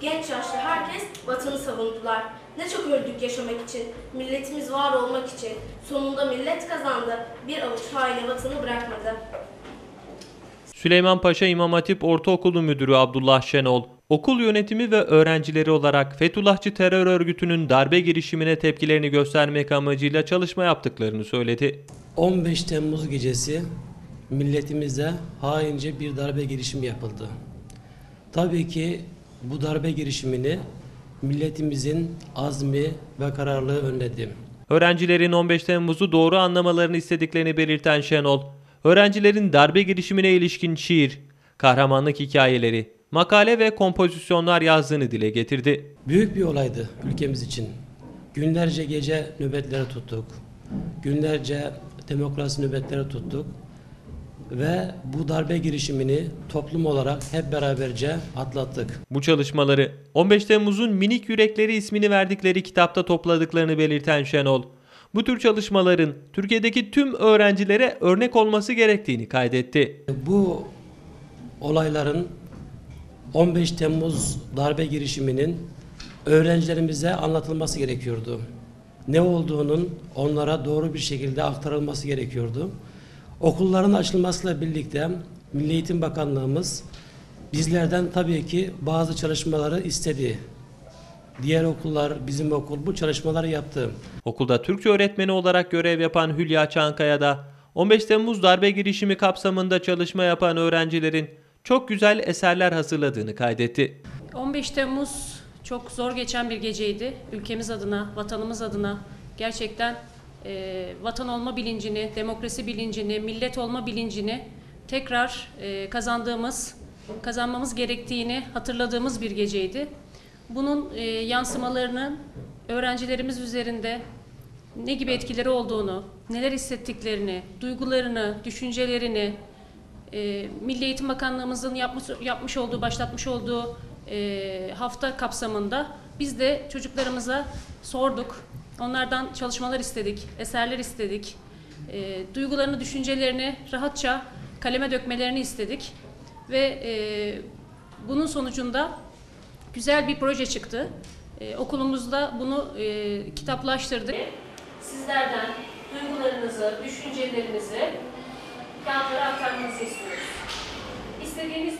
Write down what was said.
genç yaşlı herkes vatanı savundular. Ne çok öldük yaşamak için, milletimiz var olmak için. Sonunda millet kazandı, bir avuç haine vatanı bırakmadı. Süleymanpaşa İmam Hatip Ortaokulu Müdürü Abdullah Şenol, okul yönetimi ve öğrencileri olarak Fethullahçı terör örgütünün darbe girişimine tepkilerini göstermek amacıyla çalışma yaptıklarını söyledi. 15 Temmuz gecesi milletimize haince bir darbe girişimi yapıldı. Tabii ki bu darbe girişimini milletimizin azmi ve kararlılığı önledi. Öğrencilerin 15 Temmuz'u doğru anlamalarını istediklerini belirten Şenol, öğrencilerin darbe girişimine ilişkin şiir, kahramanlık hikayeleri, makale ve kompozisyonlar yazdığını dile getirdi. Büyük bir olaydı ülkemiz için. Günlerce gece nöbetleri tuttuk. Günlerce demokrasi nöbetleri tuttuk. Ve bu darbe girişimini toplum olarak hep beraberce atlattık. Bu çalışmaları 15 Temmuz'un Minik Yürekleri ismini verdikleri kitapta topladıklarını belirten Şenol, bu tür çalışmaların Türkiye'deki tüm öğrencilere örnek olması gerektiğini kaydetti. Bu olayların 15 Temmuz darbe girişiminin öğrencilerimize anlatılması gerekiyordu. Ne olduğunun onlara doğru bir şekilde aktarılması gerekiyordu. Okulların açılmasıyla birlikte Milli Eğitim Bakanlığımız bizlerden tabii ki bazı çalışmaları istedi. Diğer okullar, bizim okul bu çalışmaları yaptı. Okulda Türkçe öğretmeni olarak görev yapan Hülya Çankaya da 15 Temmuz darbe girişimi kapsamında çalışma yapan öğrencilerin çok güzel eserler hazırladığını kaydetti. 15 Temmuz çok zor geçen bir geceydi. Ülkemiz adına, vatanımız adına gerçekten e, vatan olma bilincini, demokrasi bilincini, millet olma bilincini tekrar e, kazandığımız, kazanmamız gerektiğini hatırladığımız bir geceydi. Bunun e, yansımalarının öğrencilerimiz üzerinde ne gibi etkileri olduğunu, neler hissettiklerini, duygularını, düşüncelerini, e, Milli Eğitim Bakanlığımızın yapmış, yapmış olduğu, başlatmış olduğu e, hafta kapsamında biz de çocuklarımıza sorduk. Onlardan çalışmalar istedik, eserler istedik. E, duygularını, düşüncelerini rahatça kaleme dökmelerini istedik. Ve e, bunun sonucunda güzel bir proje çıktı. E, okulumuzda bunu e, kitaplaştırdık. Sizlerden duygularınızı, düşüncelerinizi kağıtlara aktarmanızı istiyoruz. İstediğiniz